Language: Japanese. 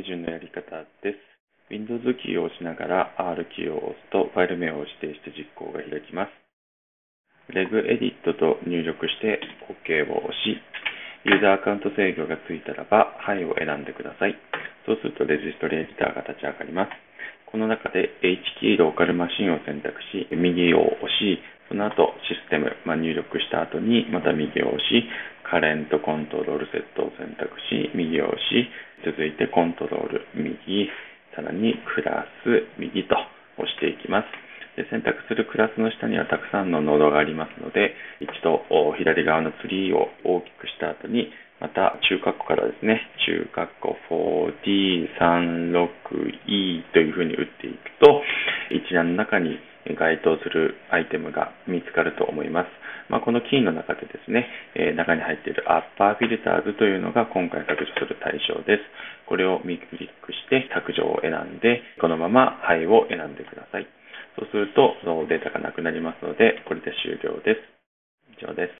手順のやり方です。Windows キーを押しながら R キーを押すとファイル名を指定して実行が開きます。レグエディットと入力して OK を押し、ユーザーアカウント制御がついたらば、はいを選んでください。そうするとレジストリエディターが立ち上がります。この中で H キーローカルマシンを選択し、右を押し、その後システム、まあ、入力した後にまた右を押し、カレントコントロールセットを選択し、右を押し、続いてコントロール右、さらにクラス右と押していきます。で選択するクラスの下にはたくさんのノードがありますので、一度左側のツリーを大きくした後に、また中括弧からですね、中括弧 4D36E というふうに打っていくと、一覧の中に該当するアイテムが見つかると思います。まあ、このキーの中でですね、え中に入っているアッパーフィルターズというのが今回削除する対象です。これを右クリックして削除を選んで、このまま灰を選んでください。そうすると、そのデータがなくなりますので、これで終了です。以上です。